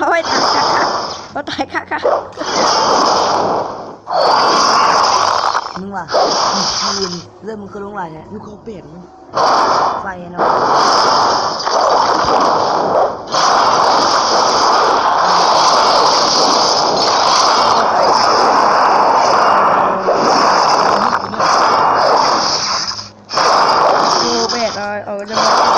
โอ้ยตายค่ะค่ะโอ้ตายค่ะค่ะมึงว่ะมึงคืนเริ่มมึงคือลงไหลเนี่ยลูกเขาเปลี่ยนไฟเนาะโอ้เบ็ดเลยเออจะมา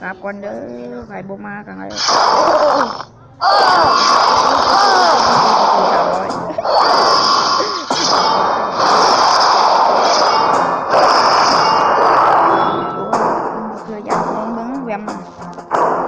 కాపాడు con đỡ Hãy subscribe ma càng Ghiền Mì Gõ Để không bỏ lỡ